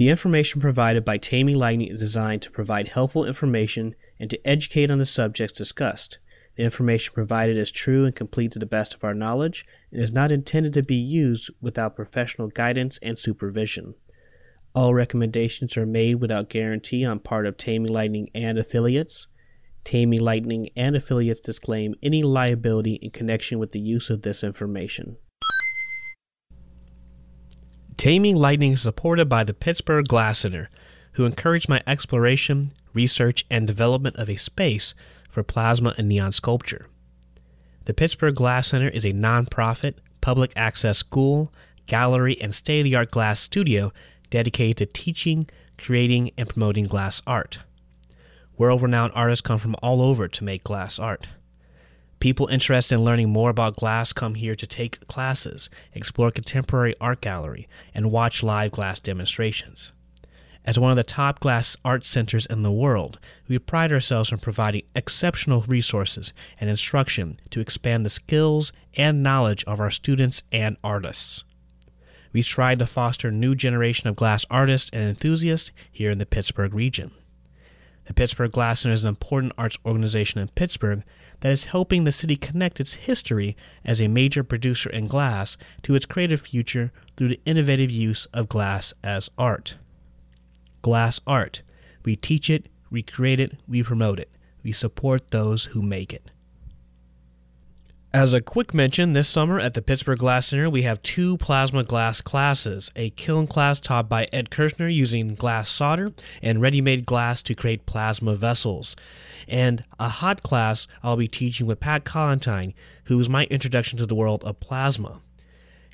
The information provided by Taming Lightning is designed to provide helpful information and to educate on the subjects discussed. The information provided is true and complete to the best of our knowledge and is not intended to be used without professional guidance and supervision. All recommendations are made without guarantee on part of Taming Lightning and affiliates. Taming Lightning and affiliates disclaim any liability in connection with the use of this information. Taming Lightning is supported by the Pittsburgh Glass Center, who encouraged my exploration, research, and development of a space for plasma and neon sculpture. The Pittsburgh Glass Center is a nonprofit, public access school, gallery, and state of the art glass studio dedicated to teaching, creating, and promoting glass art. World renowned artists come from all over to make glass art. People interested in learning more about glass come here to take classes, explore contemporary art gallery, and watch live glass demonstrations. As one of the top glass art centers in the world, we pride ourselves on providing exceptional resources and instruction to expand the skills and knowledge of our students and artists. We strive to foster a new generation of glass artists and enthusiasts here in the Pittsburgh region. The Pittsburgh Glass Center is an important arts organization in Pittsburgh that is helping the city connect its history as a major producer in glass to its creative future through the innovative use of glass as art. Glass art. We teach it, we create it, we promote it. We support those who make it. As a quick mention, this summer at the Pittsburgh Glass Center, we have two plasma glass classes a kiln class taught by Ed Kirshner using glass solder and ready made glass to create plasma vessels, and a hot class I'll be teaching with Pat Collentine, who is my introduction to the world of plasma.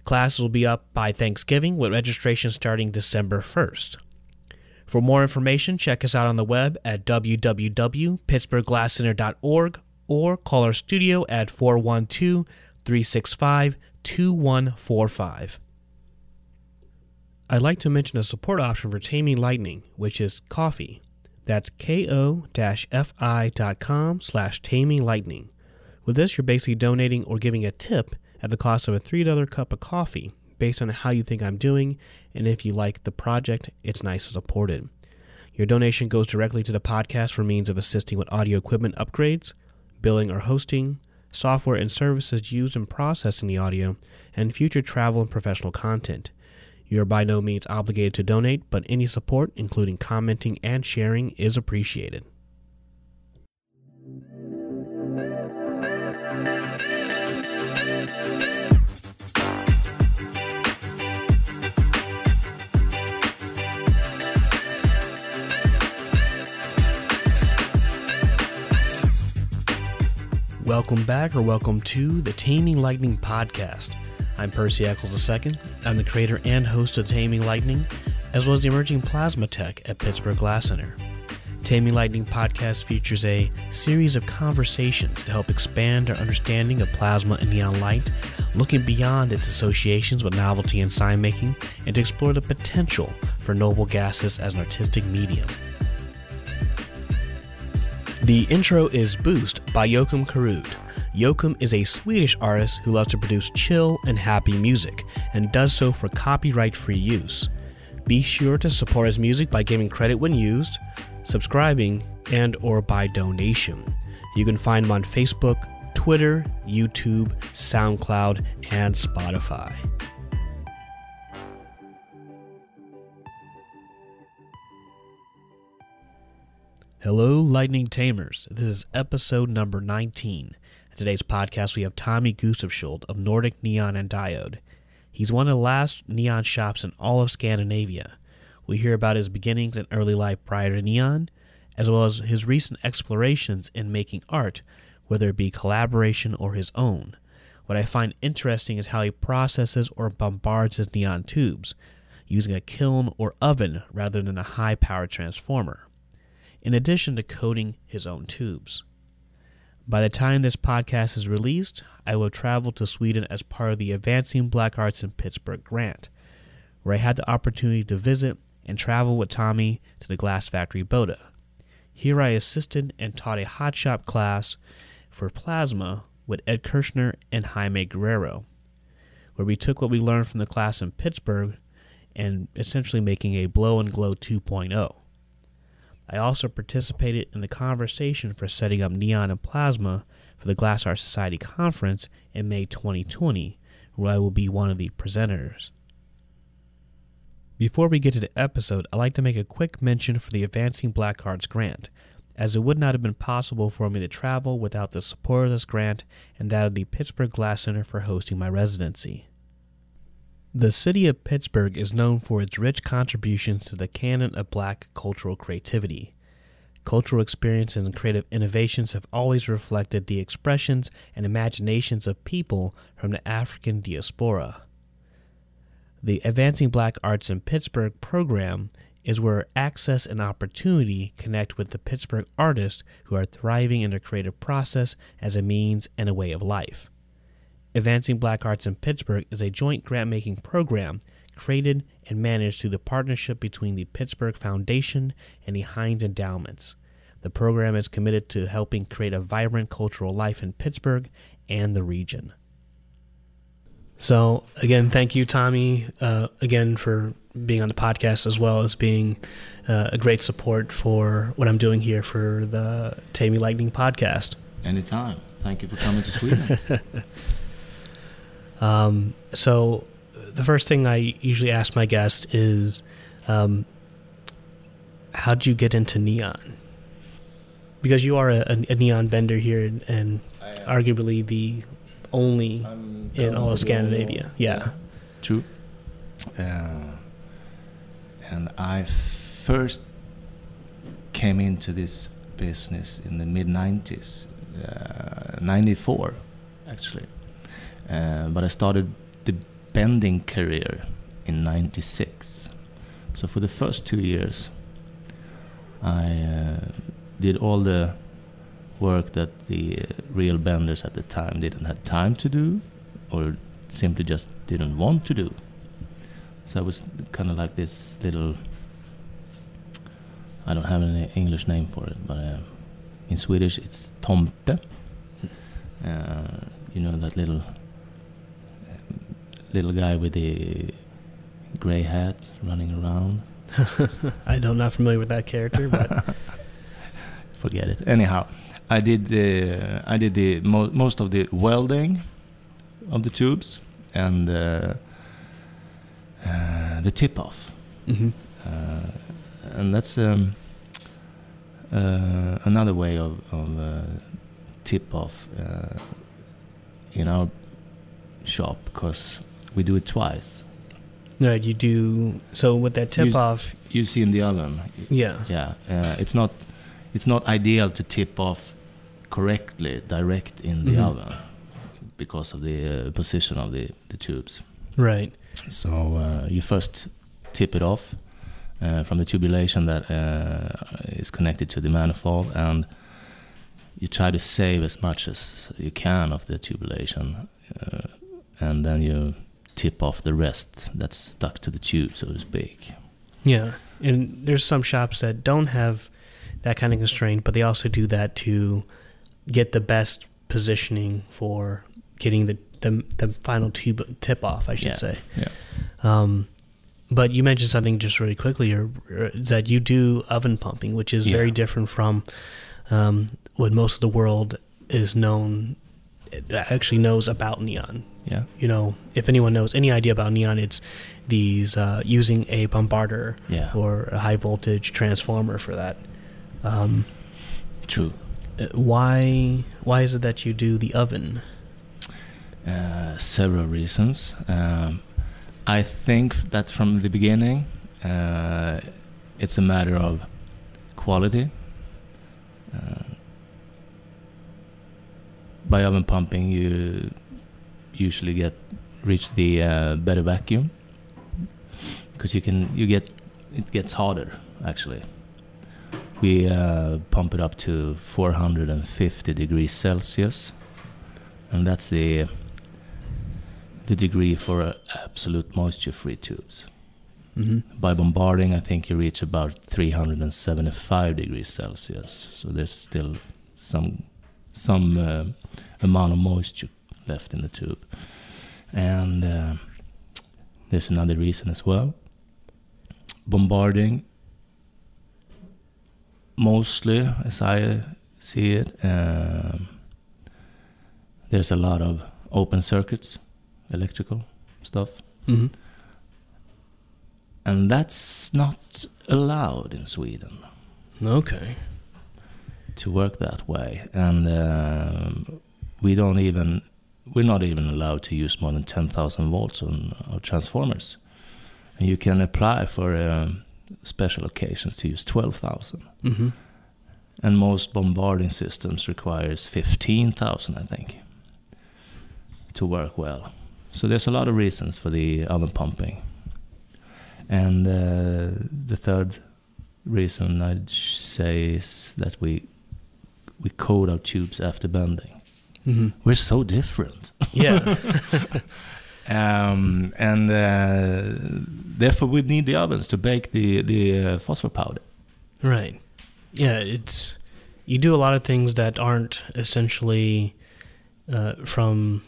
Classes will be up by Thanksgiving with registration starting December 1st. For more information, check us out on the web at www.pittsburghglasscenter.org or call our studio at 412 365 2145. I'd like to mention a support option for Taming Lightning, which is Ko-fi. That's ko-fi.com slash taming lightning. With this, you're basically donating or giving a tip at the cost of a $3 cup of coffee based on how you think I'm doing, and if you like the project, it's nice and supported. Your donation goes directly to the podcast for means of assisting with audio equipment upgrades, billing or hosting, software and services used in processing the audio, and future travel and professional content. You are by no means obligated to donate, but any support, including commenting and sharing, is appreciated. Welcome back or welcome to the Taming Lightning Podcast. I'm Percy Eccles II. I'm the creator and host of Taming Lightning, as well as the emerging plasma tech at Pittsburgh Glass Center. Taming Lightning Podcast features a series of conversations to help expand our understanding of plasma and neon light, looking beyond its associations with novelty and sign making, and to explore the potential for noble gases as an artistic medium. The intro is Boost by Joakim Karud. Joakim is a Swedish artist who loves to produce chill and happy music and does so for copyright free use. Be sure to support his music by giving credit when used, subscribing, and or by donation. You can find him on Facebook, Twitter, YouTube, SoundCloud, and Spotify. Hello, Lightning Tamers. This is episode number 19. In today's podcast, we have Tommy Gustafsschiöld of Nordic Neon and Diod. He's one of the last neon shops in all of Scandinavia. We hear about his beginnings and early life prior to neon, as well as his recent explorations in making art, whether it be collaboration or his own. What I find interesting is how he processes or bombards his neon tubes, using a kiln or oven rather than a high power transformer in addition to coating his own tubes. By the time this podcast is released, I will travel to Sweden as part of the Advancing Black Arts in Pittsburgh grant, where I had the opportunity to visit and travel with Tommy to the glass factory Boda. Here I assisted and taught a hot shop class for plasma with Ed Kirshner and Jaime Guerrero, where we took what we learned from the class in Pittsburgh and essentially making a blow and glow 2.0. I also participated in the conversation for setting up neon and plasma for the Glass Art Society conference in May 2020, where I will be one of the presenters. Before we get to the episode, I'd like to make a quick mention for the Advancing Black Arts grant, as it would not have been possible for me to travel without the support of this grant and that of the Pittsburgh Glass Center for hosting my residency. The city of Pittsburgh is known for its rich contributions to the canon of black cultural creativity. Cultural experiences and creative innovations have always reflected the expressions and imaginations of people from the African diaspora. The Advancing Black Arts in Pittsburgh program is where access and opportunity connect with the Pittsburgh artists who are thriving in their creative process as a means and a way of life. Advancing Black Arts in Pittsburgh is a joint grant making program created and managed through the partnership between the Pittsburgh Foundation and the Heinz Endowments. The program is committed to helping create a vibrant cultural life in Pittsburgh and the region. So, again, thank you, Tommy, uh, again, for being on the podcast as well as being uh, a great support for what I'm doing here for the Taming Lightning podcast. Anytime. Thank you for coming to Sweden. um, so, the first thing I usually ask my guests is, um, how did you get into neon? Because you are a, a neon vendor here and, and arguably the only I'm in all of Scandinavia. Yeah. yeah. True. Uh, and I first came into this business in the mid 90s, uh, 94 actually. Uh, but I started the bending career in 96. So for the first two years, I uh, did all the work that the uh, real benders at the time didn't have time to do or simply just didn't want to do. So I was kind of like this little. I don't have an English name for it, but uh, in Swedish it's tomte. Uh, you know that little little guy with the gray hat running around. I don't not familiar with that character, but forget it. Anyhow, I did the I did the mo most of the welding of the tubes and uh, uh, the tip off, mm -hmm. and that's um, uh, another way of, of uh, tip off in our shop because we do it twice. Right, you do so with that tip you, off. You see in the oven. Yeah, yeah. it's not it's not ideal to tip off correctly direct in the mm -hmm. oven because of the uh, position of the, the tubes. Right. So uh, you first tip it off uh, from the tubulation that uh, is connected to the manifold, and you try to save as much as you can of the tubulation, uh, and then you tip off the rest that's stuck to the tube, so to speak. Yeah, and there's some shops that don't have that kind of constraint, but they also do that to get the best positioning for getting the the, the final tube tip off, I should yeah. say. Yeah. Um, but you mentioned something just really quickly, or, or that you do oven pumping, which is yeah. very different from um, what most of the world is known, actually knows about neon. Yeah. You know, if anyone knows any idea about neon, it's these uh, using a bombarder yeah. or a high voltage transformer for that. Um, True. Uh, why why is it that you do the oven? Uh, several reasons. Um, I think that from the beginning, uh, it's a matter of quality. Uh, by oven pumping, you usually get reach the uh, better vacuum because you can you get it gets harder actually we uh, pump it up to 450 degrees Celsius, and that's the the degree for uh, absolute moisture-free tubes. Mm-hmm. By bombarding, I think you reach about 375 degrees Celsius. So there's still some some uh, amount of moisture left in the tube, and uh, there's another reason as well. bombarding mostly, as I see it. Um, there's a lot of open circuits, electrical stuff, Mm-hmm. and that's not allowed in Sweden Okay. to work that way. And um, we don't even we're not even allowed to use more than 10,000 volts on our transformers. And you can apply for um, special occasions to use 12,000. Mm-hmm. and most bombarding systems requires 15,000 I think to work well. So there's a lot of reasons for the oven pumping. And uh, the third reason I'd say is that we we code our tubes after bending. Mm-hmm. We're so different. Yeah. Um, and uh, therefore we need the ovens to bake the the uh, phosphor powder. right. Yeah. It's you do a lot of things that aren't essentially uh, from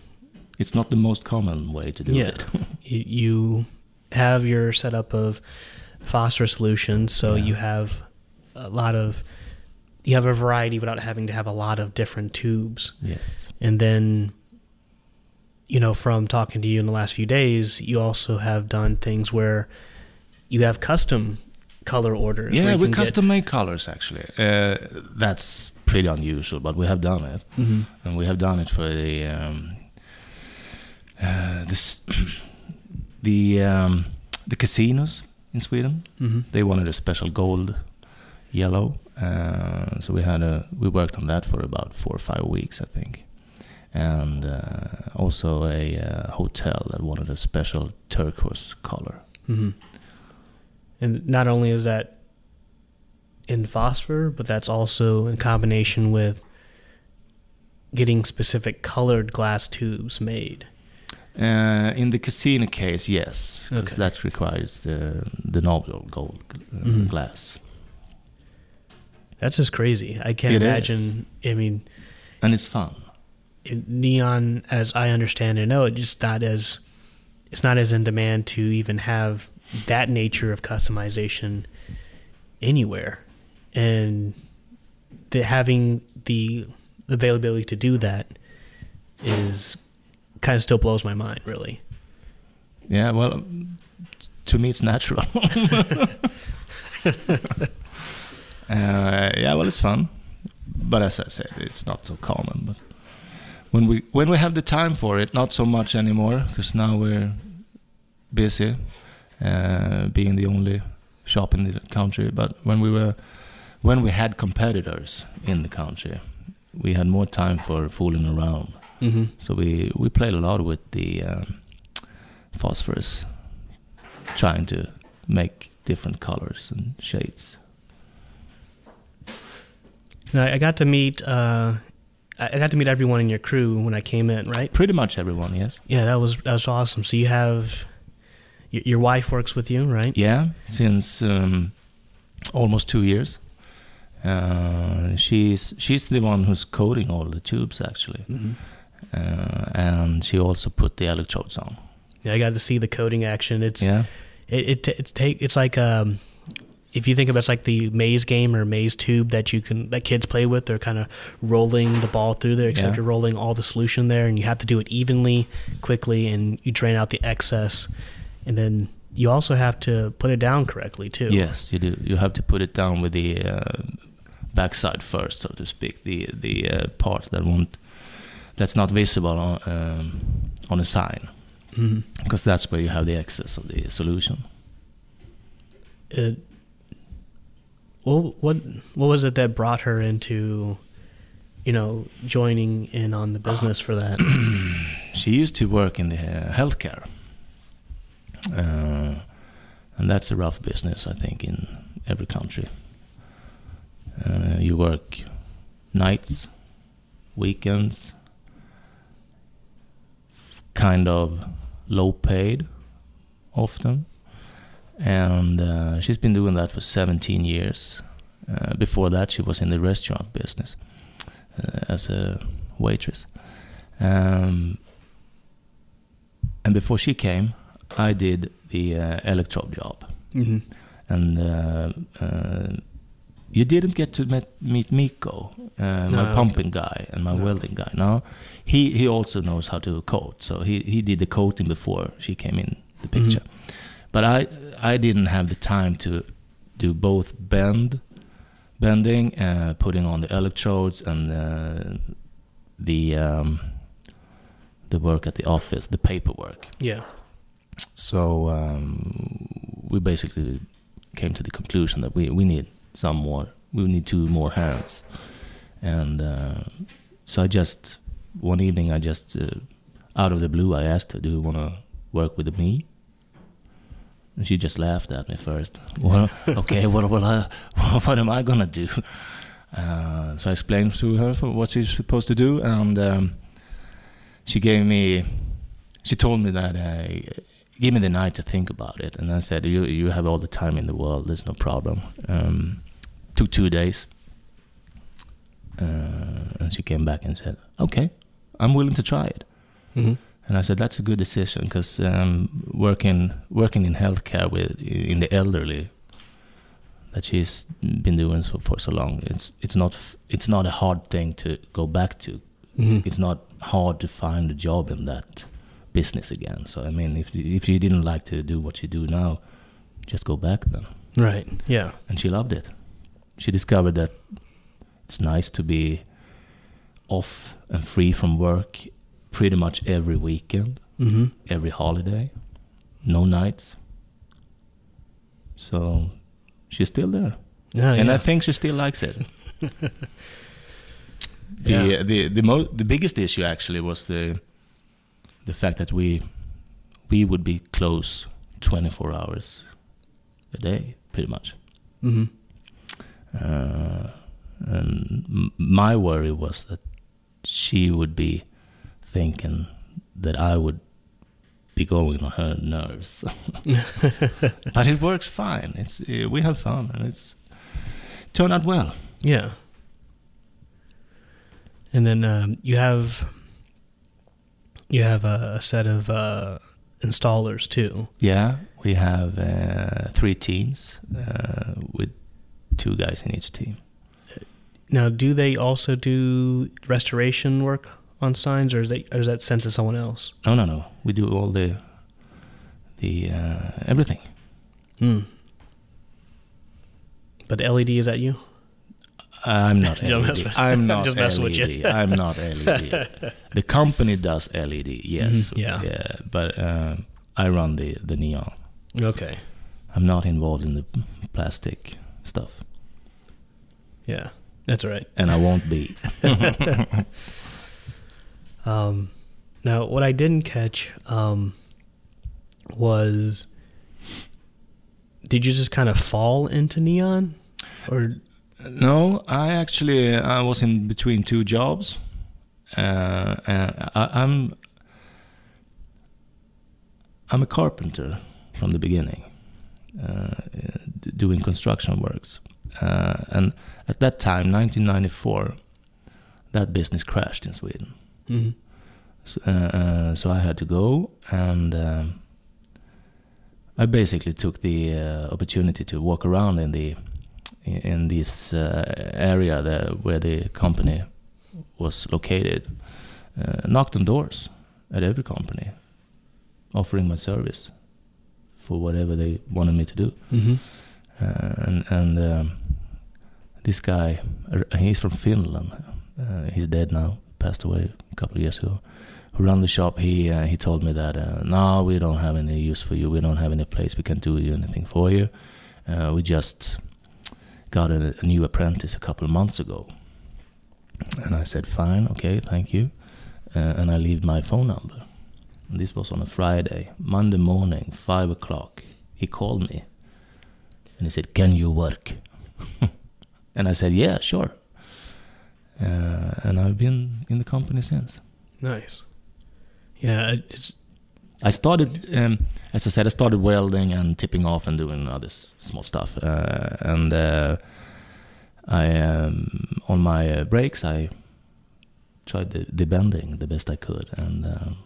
It's not the most common way to do Yeah. it. you, you have your setup of phosphorus solutions, so Yeah. you have a lot of you have a variety without having to have a lot of different tubes. yes. And then you know, from talking to you in the last few days, you also have done things where you have custom color orders. Yeah, we can get- custom make colors actually. Uh, that's pretty unusual, but we have done it, Mhm. and we have done it for the um, uh, this the um, the casinos in Sweden. Mhm. They wanted a special gold yellow, uh, so we had a we worked on that for about four or five weeks, I think. And uh, also a uh, hotel that wanted a special turquoise color. hmm And not only is that in phosphor, but that's also in combination with getting specific colored glass tubes made. Uh, in the casino case, yes, because Okay. that requires the the novel gold uh, Mhm. glass, That's just crazy. I can't It is. imagine. I mean, and it's fun. Neon, as I understand and know, it just not as it's not as in demand to even have that nature of customization anywhere, and the having the availability to do that is kind of still blows my mind, really. Yeah, well, to me it's natural. uh, yeah, well, it's fun, but as I said, it's not so common. But when we when we have the time for it, not so much anymore, because now we're busy, uh, being the only shop in the country. But when we were when we had competitors in the country, we had more time for fooling around. Mm-hmm. So we we played a lot with the um, phosphorus, trying to make different colors and shades. I I got to meet. Uh, I got to meet everyone in your crew when I came in, right? Pretty much everyone, yes. Yeah, that was that was awesome. So you have your, your wife works with you, right? Yeah, since um, almost two years. Uh, she's she's the one who's coating all the tubes actually, Mm-hmm. uh, and she also put the electrodes on. Yeah, I got to see the coding action. It's yeah, it it, it take it's like um if you think of it, it's like the maze game or maze tube that you can that kids play with. They're kind of rolling the ball through there, except Yeah. you're rolling all the solution there, and you have to do it evenly, quickly, and you drain out the excess, and then you also have to put it down correctly too. yes, you do. You have to put it down with the uh, backside first, so to speak. The the uh, part that won't that's not visible on um, on a sign. Mhm. because that's where you have the excess of the solution. It, what what was it that brought her into, you know, joining in on the business for that? She used to work in the uh, healthcare, uh, and that's a rough business, I think, in every country. Uh, you work nights, weekends, kind of low paid, often, and uh, she's been doing that for 17 years. Uh, before that, she was in the restaurant business uh, as a waitress. Um, and before she came, I did the uh, electrode job. hmm and uh, uh, you didn't get to met, meet Miko, uh, my pumping guy and my No. welding guy. No, he he also knows how to coat, so he he did the coating before she came in the picture. But I I didn't have the time to do both bend, bending, uh, putting on the electrodes and uh, the um, the work at the office, the paperwork. Yeah. So um, we basically came to the conclusion that we, we need some more, we need two more hands. And uh, so I just, one evening, I just, uh, out of the blue, I asked her, Do you want to work with me? And she just laughed at me first. Well, okay, what will I, what am I gonna do? Uh, so I explained to her what she's supposed to do, and um, she gave me, she told me that uh, give me the night to think about it. And I said, you you have all the time in the world. There's no problem. Um, took two days, uh, and she came back and said, okay, I'm willing to try it. hmm And I said that's a good decision because um, working working in healthcare with in the elderly that she's been doing so for so long, it's it's not it's not a hard thing to go back to. hmm It's not hard to find a job in that business again. So I mean, if you- if you didn't like to do what you do now, just go back then. Right. Yeah. And she loved it. She discovered that it's nice to be off and free from work pretty much every weekend hmm every holiday, no nights. So she's still there, Yeah. and yeah. I think she still likes it. the Yeah. the the mo- the biggest issue actually was the the fact that we we would be close 24 hours a day, pretty much. hmm Uh, and m- my worry was that she would be thinking that I would be going on her nerves. but it works fine. It's uh, we have fun and it's turned out well. Yeah. And then um, you have you have a, a set of uh, installers too. Yeah, we have uh, three teams uh, with two guys in each team. Now, do they also do restoration work on signs, or is, they, or is that sent to someone else? No, no, no. We do all the the uh, everything. Hmm. But the LED is that you? I'm not You don't mess LED. I'm not Just messing with LED. you. I'm not LED. the company does LED, yes. Mhm, yeah. but um, I run the, the neon. Okay. I'm not involved in the plastic stuff, Yeah, that's right. and I won't be. Um, now, what I didn't catch um, was did you just kind of fall into neon, or no, I actually I was in between two jobs. Uh, uh, I, I'm I'm a carpenter from the beginning, uh, doing construction works, uh, and at that time, 1994, that business crashed in Sweden. Mhm. So, uh, uh, so I had to go, and um, I basically took the uh, opportunity to walk around in the in, this uh, area there where the company was located, uh, knocked on doors at every company, offering my service for whatever they wanted me to do. Mhm. Uh, and and um, this guy, he's from Finland. Uh, he's dead now, passed away a couple of years ago. Who ran the shop? He uh, he told me that uh, no, we don't have any use for you. We don't have any place. We can't do anything for you. Uh, we just got a, a new apprentice a couple of months ago. And I said, fine, okay, thank you. Uh, and I left my phone number. And this was on a Friday, Monday morning, five o'clock. He called me and he said, Can you work? and I said, Yeah, sure. Uh, and I've been in the company since. nice. Yeah, it's I started, um, as I said, I started welding and tipping off and doing other s- small stuff. Uh, and uh, I, um, on my uh, breaks, I tried the, the bending the best I could. And um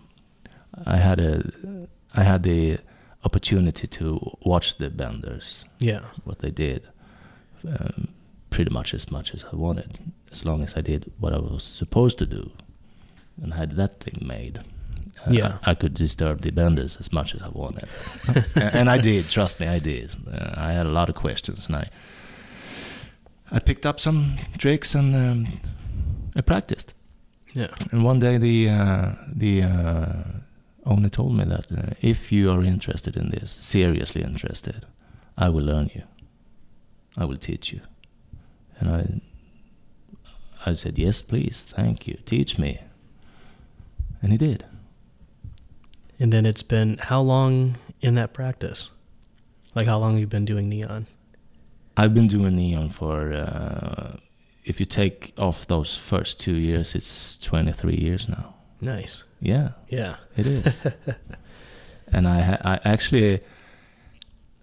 I had a, I had the opportunity to watch the benders, Yeah. what they did, um, pretty much as much as I wanted, as long as I did what I was supposed to do, and had that thing made. uh, Yeah. I, I could disturb the benders as much as I wanted, and, and I did. Trust me, I did. Uh, I had a lot of questions, and I I picked up some tricks and um, I practiced. Yeah. And one day the uh, the uh, owner told me that uh, if you are interested in this, seriously interested, I will learn you. I will teach you. And I I said yes, please, thank you, teach me. And he did. And then it's been how long in that practice? Like how long have you been doing neon? I've been doing neon for. Uh, if you take off those first two years, it's 23 years now. Nice. Yeah. Yeah. It is. and I, I actually,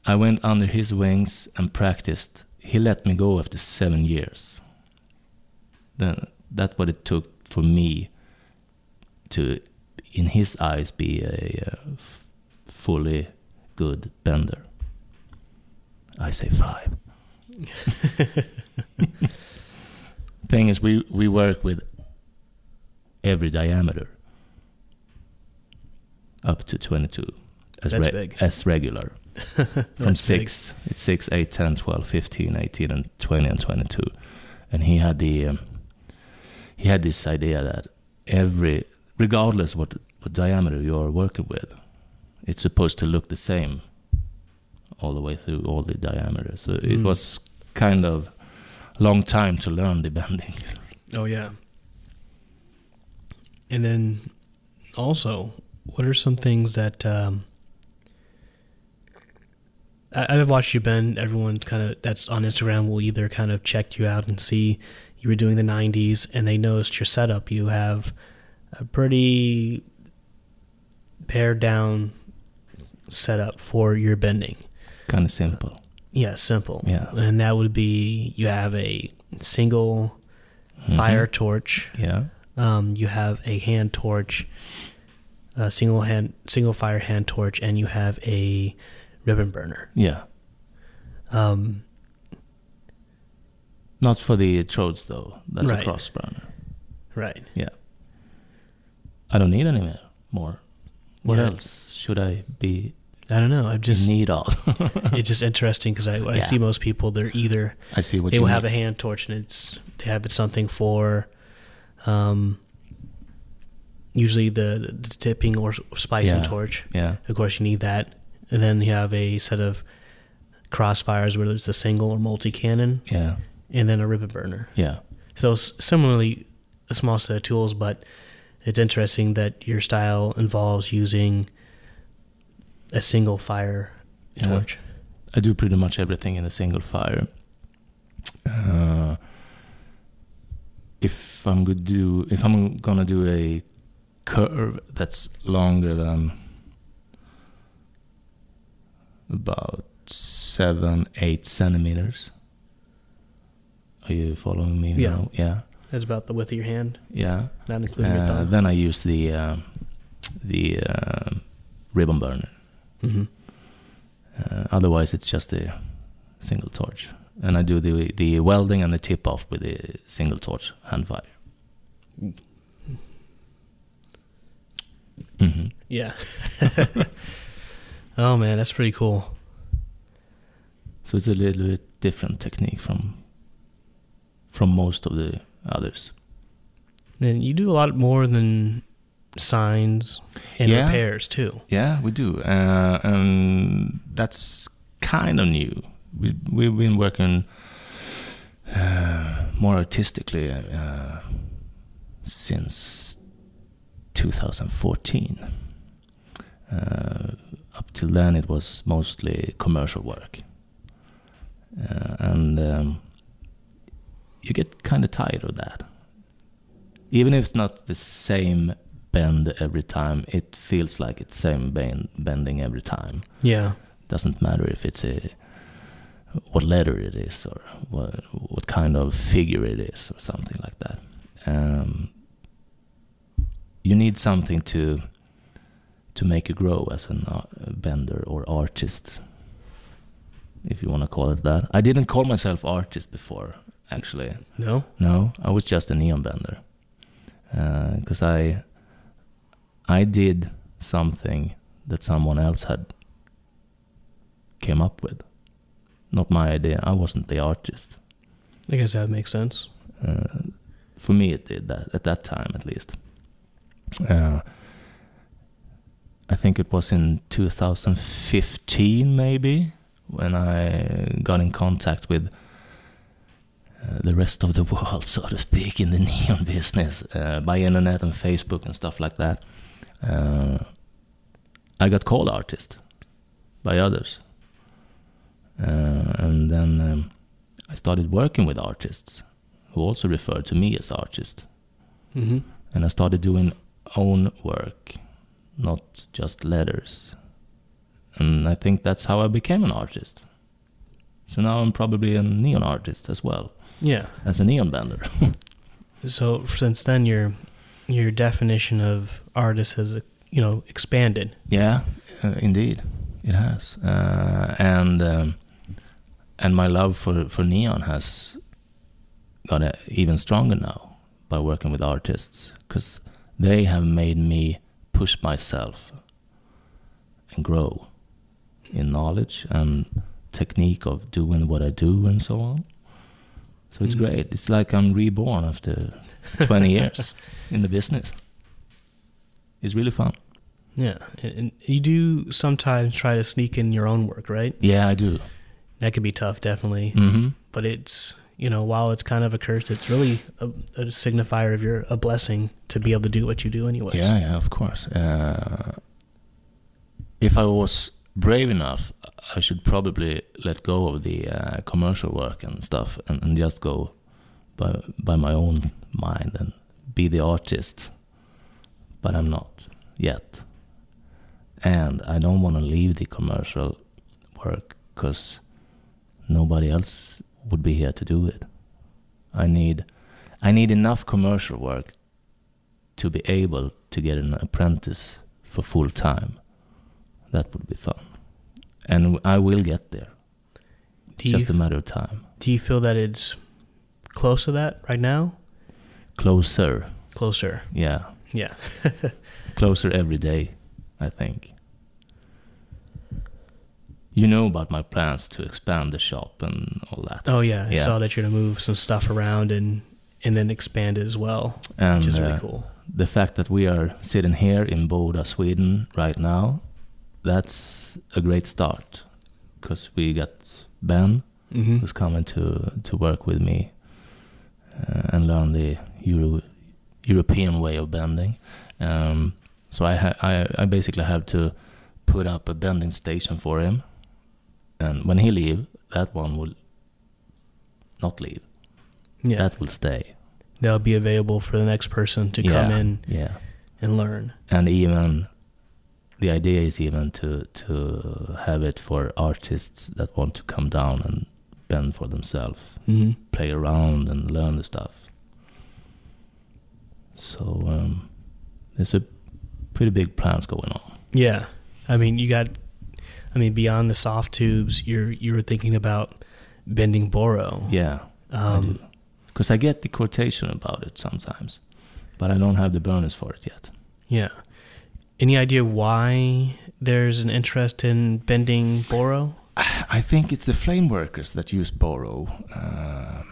I went under his wings and practiced. He let me go after seven years. Then that's what it took for me to, in his eyes, be a uh, fully good bender. I say five. Thing is, we, we work with every diameter up to 22 as, big. as regular. From That's big. 6, it's 6, 8, 10, 12, 15, 18, and 20 and 22. And he had the um, he had this idea that every, regardless what, what diameter you are working with, it's supposed to look the same all the way through all the diameters. So it Mm. was kind of long time to learn the bending. Oh yeah. And then also, what are some things that um, I, I've watched you bend? Everyone kind of that's on Instagram will either kind of check you out and see you were doing the '90s, and they noticed your setup. You have a pretty pared down setup for your bending. Kind of simple. Yeah, simple. Yeah. and that would be you have a single fire Mhm. torch. Yeah. Um, you have a hand torch, a single hand, single fire hand torch, and you have a ribbon burner. Yeah. Um, Not for the throats though. That's Right. a cross burner. right. Yeah. I don't need any more-. What Yeah. else should I be I don't know. I'm just need all. it's just interesting because I, I Yeah. see most people they're either I see what they you will have a hand torch and it's they have it something for, um, usually the, the tipping or splicing Yeah. torch. Yeah. Of course, you need that, and then you have a set of crossfires whether it's a single or multi cannon, Yeah. And then a ribbon burner. Yeah. So similarly, a small set of tools, but it's interesting that your style involves using a single fire Yeah. torch. I do pretty much everything in a single fire. Uh, if I'm gonna do, if I'm gonna do a curve that's longer than about seven, eight centimeters. Are you following me? Yeah. now? Yeah. That's about the width of your hand, Yeah. not including your Uh, thumb. then I use the um the uh, ribbon burner. hmm Uh, otherwise, it's just a single torch, and I do the the welding and the tip off with the single torch hand fire. hmm Yeah. oh man, that's pretty cool. So it's a little bit different technique from from most of the others. And you do a lot more than signs and Yeah. repairs too. Yeah, we do, uh, and that's kind of new. We we've been working uh, more artistically uh, since 2014. Uh, up till then, it was mostly commercial work, uh, and um, you get kind of tired of that. Even if it's not the same bend every time, it feels like it's same bend, bending every time. Yeah. Doesn't matter if it's a what letter it is or what what kind of figure it is or something like that. Um, you need something to to make you grow as an uh, bender or artist, if you want to call it that. I didn't call myself artist before, actually. No? No, I was just a neon bender. Because I, I did something that someone else had came up with. Not my idea. I wasn't the artist. I guess that makes sense. Uh, for me, it did that at that time, at least. Uh, I think it was in 2015, maybe, when I got in contact with uh, the rest of the world, so to speak, in the neon business uh, by internet and Facebook and stuff like that. Uh, I got called artist by others, uh, and then um, I started working with artists who also referred to me as artist, Mm-hmm. and I started doing own work, not just letters. And I think that's how I became an artist. So now I'm probably a neon artist as well Yeah. as a neon bender. So since then, your your definition of artist has you know expanded. yeah, uh, indeed, it has. Uh, and um, and my love for for neon has got uh, even stronger now by working with artists because they have made me push myself and grow in knowledge and technique of doing what I do and so on. So it's Mhm. great. It's like I'm reborn after 20 years in the business. It's really fun. Yeah, and, you do sometimes try to sneak in your own work, right? Yeah, I do. That can be tough, definitely. hmm But it's you know while it's kind of a curse, it's really a, a signifier of your a blessing to be able to do what you do, anyways. Yeah, yeah, of course. Uh, if I was brave enough, I should probably let go of the uh, commercial work and stuff and, and just go by by my own mind and be the artist. But I'm not yet, and I don't want to leave the commercial work because nobody else would be here to do it. I need I need enough commercial work to be able to get an apprentice for full time. That would be fun. And I will get there. Do just a matter of time. do you feel that it's close to that right now? Closer. Closer. Yeah. Yeah. Closer every day, I think. You know about my plans to expand the shop and all that. Oh yeah, I saw that you're gonna move some stuff around and and then expand it as well, and which is really uh, cool. the fact that we are sitting here in Boda, Sweden right now, that's a great start. Because we got Ben, Mm-hmm. who's coming to to work with me uh, and learn the Euro, European way of bending. Um, so I, ha- I I basically have to put up a bending station for him, and when he leave, that one will not leave. Yeah, That will stay. That'll be available for the next person to come in Yeah, and learn. and even the idea is even to to have it for artists that want to come down and bend for themselves. Mm-hmm. play around and learn the stuff. So um, there's a pretty big plans going on. Yeah, I mean, you got, I mean, beyond the soft tubes, you're you were thinking about bending boro. Yeah, Um, because I, get the quotation about it sometimes, but I don't have the burners for it yet. yeah. Any idea why there's an interest in bending boro? I think it's the flame workers that use boro, uh,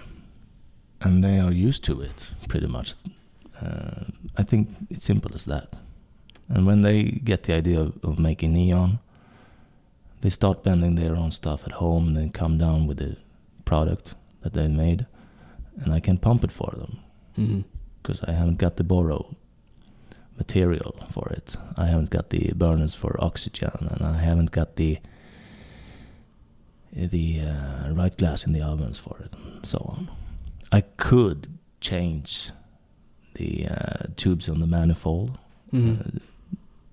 and they are used to it pretty much. Uh, I think it's simple as that. And when they get the idea of, of making neon, they start bending their own stuff at home and then come down with the product that they made, and I can pump it for them Mm-hmm. because I haven't got the boro material for it. I haven't got the burners for oxygen, and I haven't got the the uh, right glass in the ovens for it, and so on. I could change the uh, tubes on the manifold Mm-hmm. uh,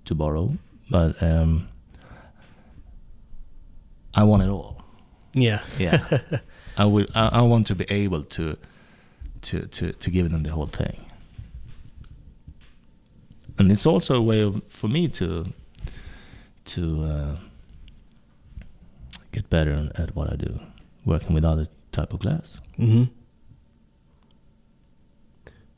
to boro, but um, I want it all. Yeah. Yeah, I would. I, I want to be able to, to to to give them the whole thing, and it's also a way of, for me to to uh, get better at what I do, working with other type of glass. Mm-hmm.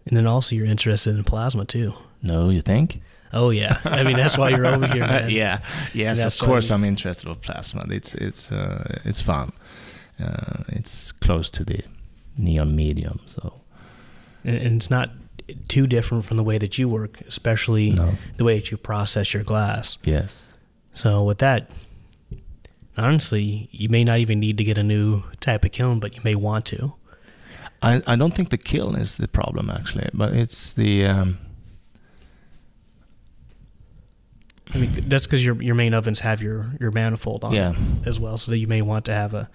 And then also you're interested in plasma too. No, you think? Oh yeah. I mean that's why you're over here, man. yeah. Yes, of course I'm interested in plasma. It's it's uh, it's fun. Uh, it's close to the neon medium, so And, and it's not too different from the way that you work, especially no. the way that you process your glass. Yes. So with that, honestly, you may not even need to get a new type of kiln, but you may want to. I I don't think the kiln is the problem actually, but it's the um, I mean, that's because your your main ovens have your your manifold on yeah as well, so that you may want to have a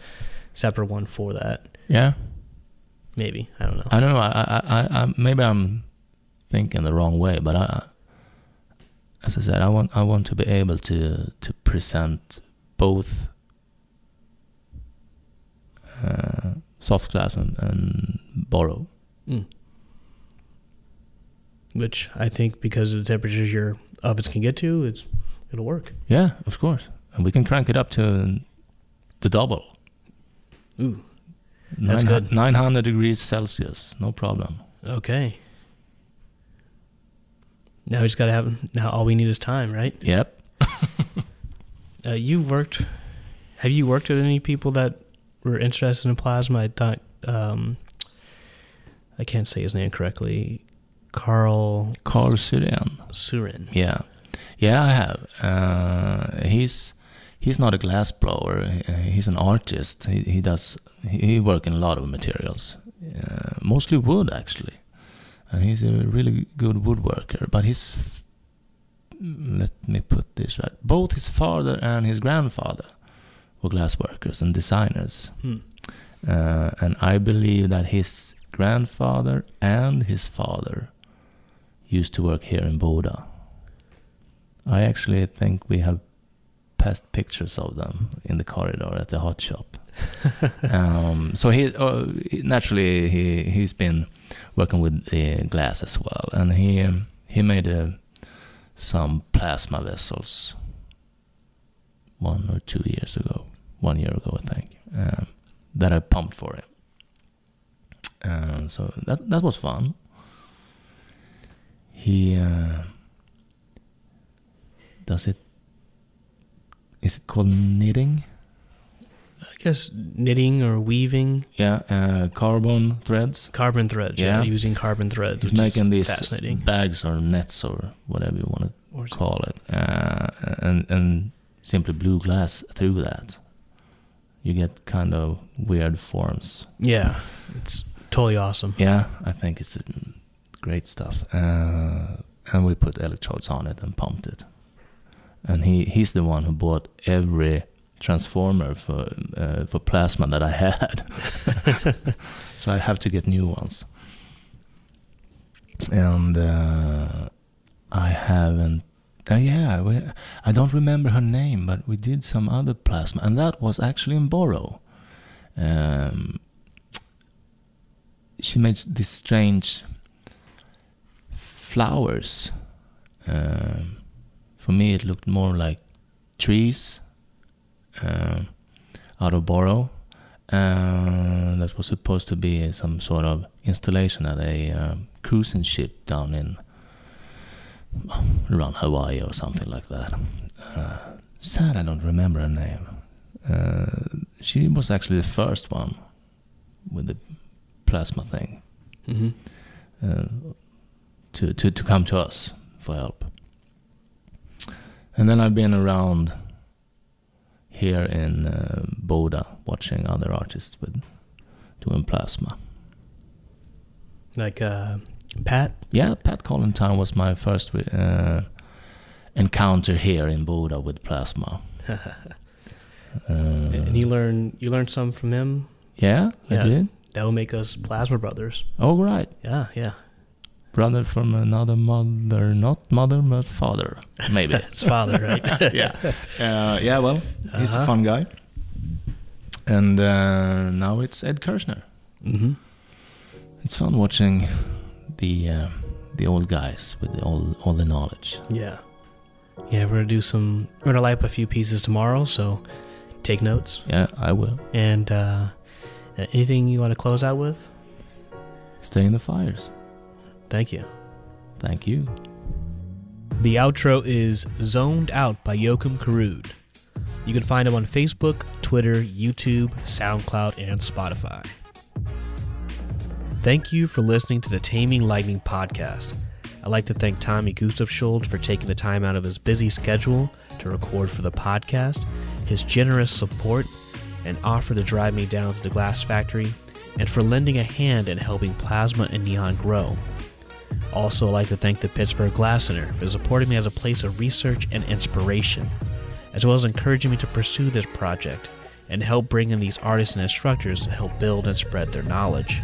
separate one for that. yeah. Maybe I don't know. I don't know. I, I, I, maybe I'm thinking the wrong way, but I, as I said, I want I want to be able to to present both uh, soft glass and, and boro. Mm. Which I think because of the temperatures your ovens can get to, it's it'll work. Yeah, of course, and we can crank it up to the double. Ooh, That's Nine- good. 900 degrees Celsius, no problem. okay. Now we just gotta have. Now all we need is time, right? Yep. Uh, you worked. Have you worked with any people that were interested in plasma? I thought. Um, I can't say his name correctly. Carl. Carl Syrian. Surin. Yeah, yeah, I have. Uh, he's he's not a glass blower. He's an artist. He he does he, he work in a lot of materials, uh, mostly wood actually, and he's a really good woodworker. But his let me put this right. Both his father and his grandfather were glass workers and designers. Hmm. Uh, and I believe that his grandfather and his father used to work here in Boda. I actually think we have past pictures of them in the corridor at the hot shop. um, so he uh, naturally he he's been working with the glass as well, and he um, he made uh, some plasma vessels one or two years ago, one year ago I think, um, that I pumped for him. Uh, so that that was fun. He uh, does it. Is it called knitting? I guess knitting or weaving Yeah, uh, carbon threads. carbon threads. Yeah, Yeah. using carbon threads. He's making these fascinating. bags or nets or whatever you want Or to call it, uh, and and simply blew glass through that. You get kind of weird forms. yeah, it's totally awesome. Yeah, I think it's uh, great stuff. Uh, and we put electrodes on it and pumped it. And he, he's the one who bought every transformer for uh, for plasma that I had. so I have to get new ones. And uh, I haven't. Uh, yeah, we, I don't remember her name, but we did some other plasma, and that was actually in boro. Um, she made these strange flowers. Um, for me, it looked more like trees uh, out of boro. Uh, that was supposed to be some sort of installation at a um, cruising ship down in around Hawaii or something like that. Uh, sad, I don't remember her name. Uh, she was actually the first one with the plasma thing hmm uh, to, to, to come to us for help. And then I've been around here in uh, Boda watching other artists with doing plasma. Like uh, Pat. Yeah, Pat Collentine was my first uh, encounter here in Boda with plasma. Uh, and you learn you learn some from him. yeah, I did. That will make us plasma brothers. Oh, right. Yeah, yeah. Brother from another mother, not mother, but father, maybe. It's father, right? yeah. Uh, yeah, well, he's a Uh-huh. fun guy. And uh, now it's Ed Kirshner. hmm It's fun watching the uh, the old guys with all all the knowledge. Yeah. Yeah, we're gonna do some. We're gonna light up a few pieces tomorrow, so take notes. Yeah, I will. And uh, anything you want to close out with? Stay in the fires. Thank you. Thank you. The outro is Zone Out by Joakim Karud. You can find him on Facebook, Twitter, YouTube, SoundCloud, and Spotify. Thank you for listening to the Taming Lightning podcast. I'd like to thank Tommy Gustafsschiöld for taking the time out of his busy schedule to record for the podcast, his generous support, and offer to drive me down to the glass factory, and for lending a hand in helping Plasma and Neon grow. Also, I'd like to thank the Pittsburgh Glass Center for supporting me as a place of research and inspiration, as well as encouraging me to pursue this project and help bring in these artists and instructors to help build and spread their knowledge.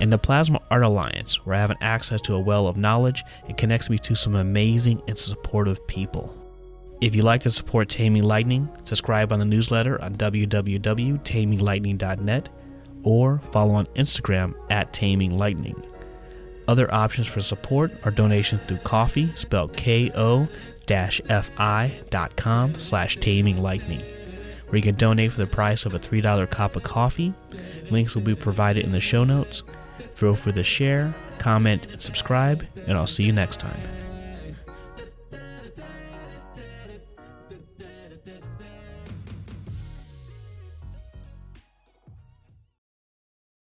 And the Plasma Art Alliance, where I have access to a well of knowledge and connects me to some amazing and supportive people. If you'd like to support Taming Lightning, subscribe on the newsletter on www.taminglightning.net or follow on Instagram at Taming Lightning. Other options for support are donations through Ko-fi, spelled K-O-fi.com slash taming lightning, where you can donate for the price of a $3 cup of coffee. Links will be provided in the show notes. Feel free to share, comment, and subscribe, and I'll see you next time.